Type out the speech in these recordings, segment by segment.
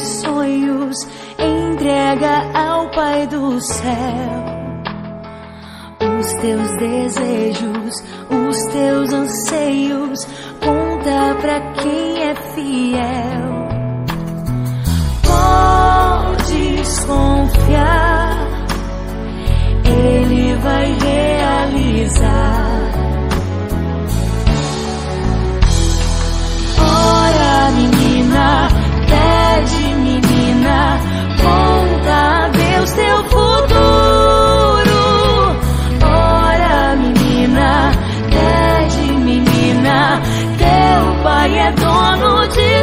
sonhos, entrega ao Pai do céu. Os teus desejos, os teus anseios, conta pra quem é fiel.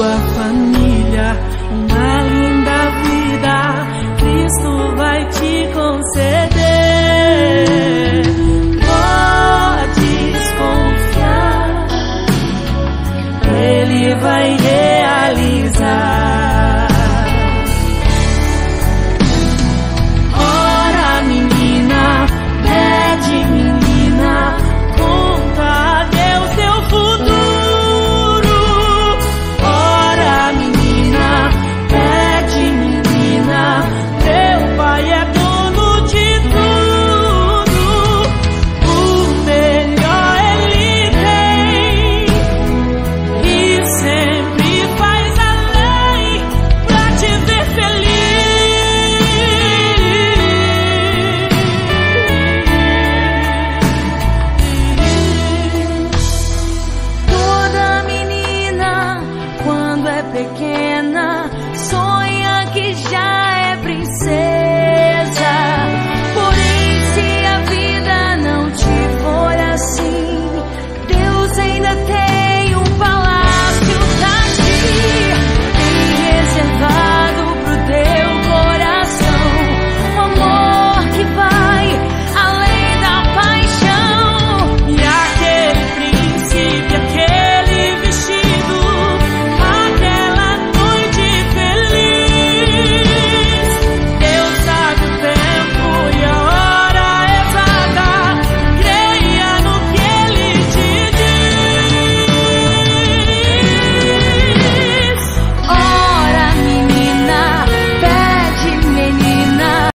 sua família uma linda vida. Cristo vai te conceder. Podes confiar, Ele vai. again.